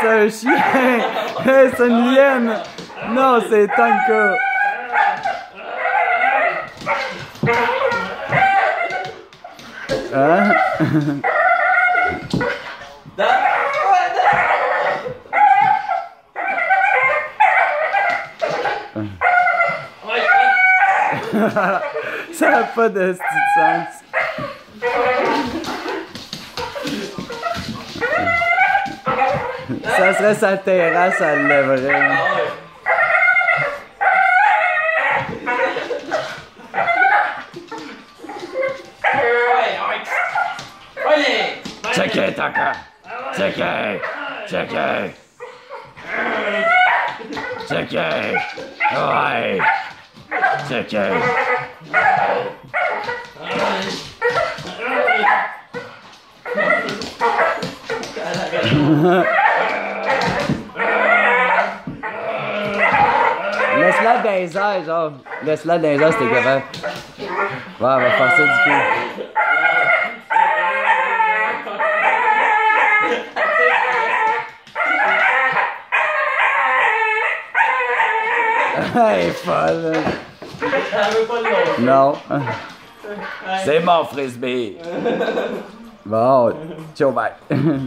C'est un chien! C'est une lienne! Non, c'est Tonka! Hein? Ça n'a pas de sens. Ça serait sa terrasse, elle lèverait. Check it, Tucker. Check it. Check it. Check it. Ouais. Check it. Laisse-la dans les airs, genre. Laisse-la dans les airs, c'était capable. Ouais, elle va forcer du coup. Elle est folle. Non. C'est mon frisbee. Bon, ciao bye.